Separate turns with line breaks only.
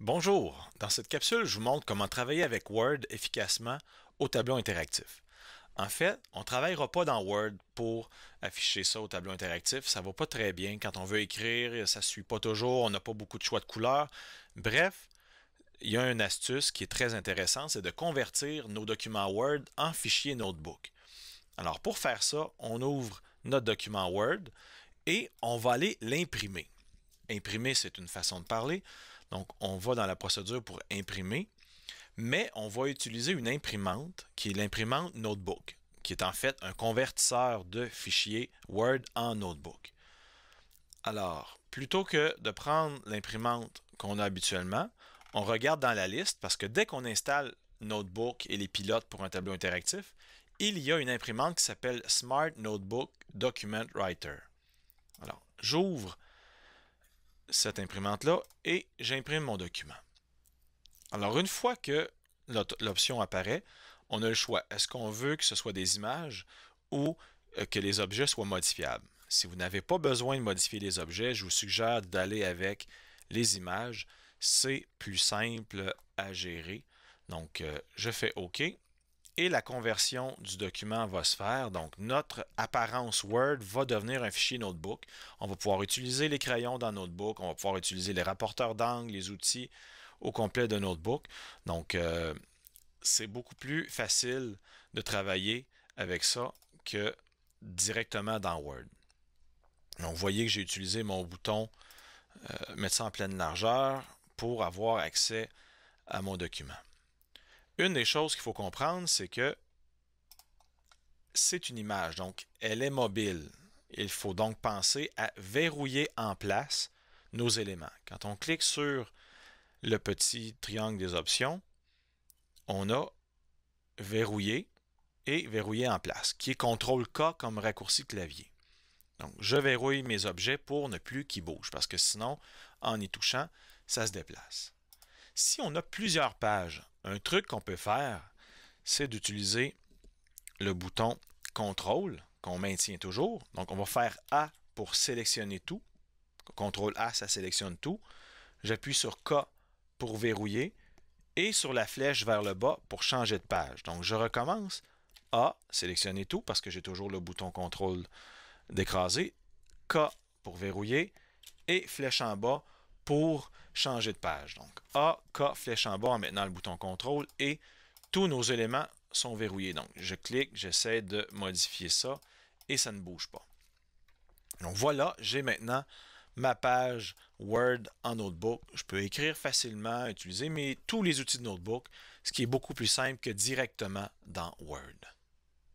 Bonjour, dans cette capsule, je vous montre comment travailler avec Word efficacement au tableau interactif. En fait, on ne travaillera pas dans Word pour afficher ça au tableau interactif. Ça ne va pas très bien. Quand on veut écrire, ça ne suit pas toujours, on n'a pas beaucoup de choix de couleurs. Bref, il y a une astuce qui est très intéressante, c'est de convertir nos documents Word en fichiers Notebook. Alors pour faire ça, on ouvre notre document Word et on va aller l'imprimer. Imprimer, c'est une façon de parler. Donc, on va dans la procédure pour imprimer, mais on va utiliser une imprimante qui est l'imprimante Notebook, qui est en fait un convertisseur de fichiers Word en Notebook. Alors, plutôt que de prendre l'imprimante qu'on a habituellement, on regarde dans la liste parce que dès qu'on installe Notebook et les pilotes pour un tableau interactif, il y a une imprimante qui s'appelle Smart Notebook Document Writer. Alors, j'ouvre cette imprimante-là et j'imprime mon document. Alors, une fois que l'option apparaît, on a le choix. Est-ce qu'on veut que ce soit des images ou euh, que les objets soient modifiables? Si vous n'avez pas besoin de modifier les objets, je vous suggère d'aller avec les images. C'est plus simple à gérer. Donc, euh, je fais OK et la conversion du document va se faire. Donc, notre apparence Word va devenir un fichier Notebook. On va pouvoir utiliser les crayons dans Notebook, on va pouvoir utiliser les rapporteurs d'angle, les outils au complet de Notebook. Donc, euh, c'est beaucoup plus facile de travailler avec ça que directement dans Word. Donc, vous voyez que j'ai utilisé mon bouton euh, mettre ça en pleine largeur pour avoir accès à mon document. Une des choses qu'il faut comprendre, c'est que c'est une image, donc elle est mobile. Il faut donc penser à verrouiller en place nos éléments. Quand on clique sur le petit triangle des options, on a verrouillé et verrouillé en place, qui est CTRL-K comme raccourci clavier. Donc, je verrouille mes objets pour ne plus qu'ils bougent, parce que sinon, en y touchant, ça se déplace. Si on a plusieurs pages, un truc qu'on peut faire, c'est d'utiliser le bouton Contrôle qu'on maintient toujours. Donc, on va faire A pour sélectionner tout. CTRL A, ça sélectionne tout. J'appuie sur K pour verrouiller et sur la flèche vers le bas pour changer de page. Donc, je recommence. A, sélectionner tout parce que j'ai toujours le bouton contrôle d'écraser. K pour verrouiller et flèche en bas pour changer de page. Donc A, K, flèche en bas en maintenant le bouton contrôle et tous nos éléments sont verrouillés. Donc je clique, j'essaie de modifier ça et ça ne bouge pas. Donc voilà, j'ai maintenant ma page Word en Notebook. Je peux écrire facilement, utiliser mais tous les outils de Notebook, ce qui est beaucoup plus simple que directement dans Word.